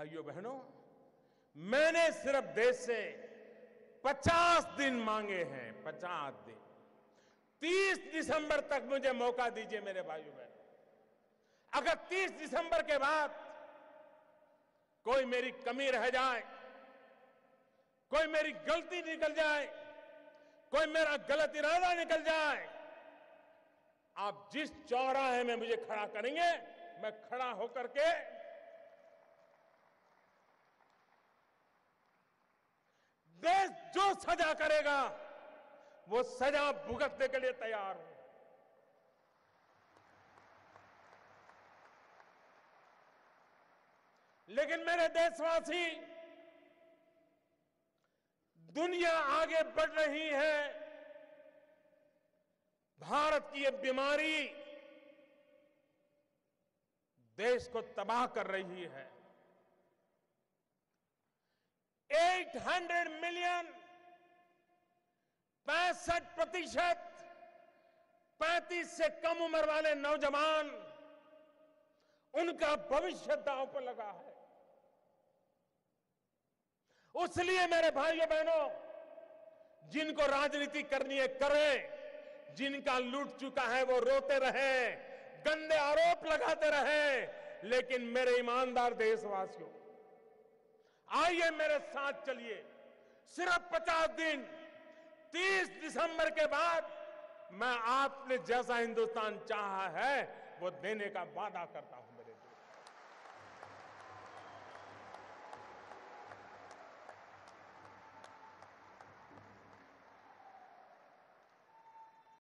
भाइयों बहनों, मैंने सिर्फ़ देश से 50 दिन मांगे हैं 50 दिन। 30 दिसंबर तक मुझे मौका दीजिए मेरे भाइयों बहनों। अगर 30 दिसंबर के बाद कोई मेरी कमी रह जाए, कोई मेरी गलती निकल जाए, कोई मेरा गलत इरादा निकल जाए, आप जिस चौराहे में मुझे खड़ा करेंगे, मैं खड़ा होकर के देश जो सजा करेगा, वो सजा भुगतने के लिए तैयार हूँ। लेकिन मेरे देशवासी, दुनिया आगे बढ़ रही है। भारत की यह बीमारी देश को तबाह कर रही है। 800 मिलियन पैंसठ प्रतिशत पैंतीस से कम उम्र वाले नौजवान उनका भविष्य दांव पर लगा है। उसलिए मेरे भाइयों बहनों, जिनको राजनीति करनी है करें, जिनका लूट चुका है वो रोते रहे, गंदे आरोप लगाते रहे, लेकिन मेरे ईमानदार देशवासियों, आइए मेरे साथ चलिए, सिर्फ़ पचास दिन 30 दिसंबर के बाद मैं आपने जैसा हिंदुस्तान चाहा है, वो देने का वादा करता हूँ